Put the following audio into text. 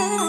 Ooh.